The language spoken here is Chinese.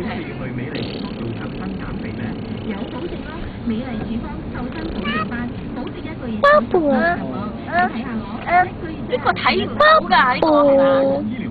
但係去美麗處方做抽身減肥咧，有保證咯。美麗處方瘦身保健班，保證一個月瘦十磅。睇下我，一個月包㗎，包㗎。